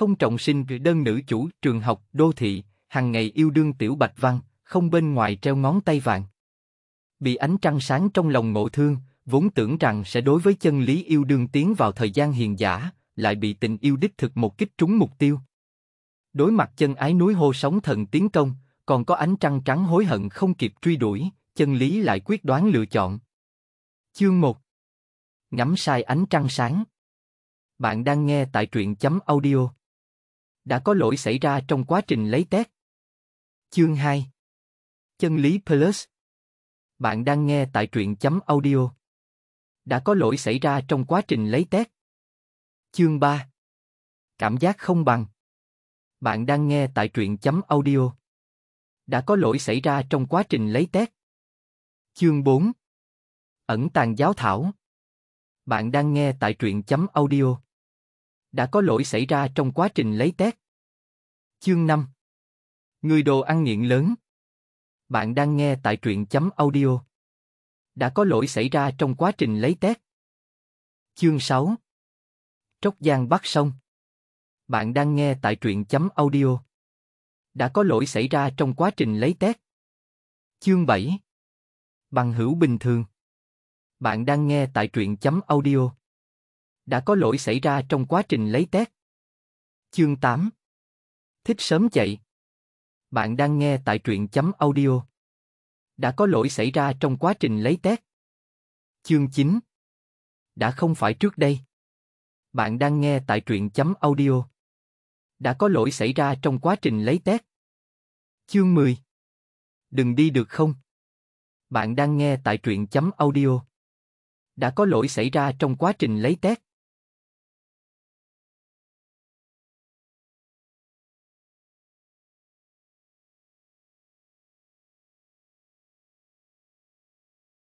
không trọng sinh đơn nữ chủ trường học, đô thị, hàng ngày yêu đương tiểu bạch văn, không bên ngoài treo ngón tay vàng. Bị ánh trăng sáng trong lòng ngộ thương, vốn tưởng rằng sẽ đối với chân lý yêu đương tiến vào thời gian hiền giả, lại bị tình yêu đích thực một kích trúng mục tiêu. Đối mặt chân ái núi hô sóng thần tiến công, còn có ánh trăng trắng hối hận không kịp truy đuổi, chân lý lại quyết đoán lựa chọn. Chương 1 Ngắm sai ánh trăng sáng Bạn đang nghe tại truyện chấm audio. Đã có lỗi xảy ra trong quá trình lấy test. Chương 2 Chân lý Plus Bạn đang nghe tại truyện chấm audio. Đã có lỗi xảy ra trong quá trình lấy test. Chương 3 Cảm giác không bằng Bạn đang nghe tại truyện chấm audio. Đã có lỗi xảy ra trong quá trình lấy test. Chương 4 Ẩn tàng giáo thảo Bạn đang nghe tại truyện chấm audio. Đã có lỗi xảy ra trong quá trình lấy test. Chương 5 Người đồ ăn nghiện lớn Bạn đang nghe tại truyện chấm audio. Đã có lỗi xảy ra trong quá trình lấy test. Chương 6 Trốc Giang bắt sông Bạn đang nghe tại truyện chấm audio. Đã có lỗi xảy ra trong quá trình lấy test. Chương 7 Bằng hữu bình thường Bạn đang nghe tại truyện chấm audio. Đã có lỗi xảy ra trong quá trình lấy test. Chương 8 Thích sớm chạy Bạn đang nghe tại truyện chấm audio. Đã có lỗi xảy ra trong quá trình lấy test. Chương 9 Đã không phải trước đây. Bạn đang nghe tại truyện chấm audio. Đã có lỗi xảy ra trong quá trình lấy test. Chương 10 Đừng đi được không? Bạn đang nghe tại truyện chấm audio. Đã có lỗi xảy ra trong quá trình lấy test.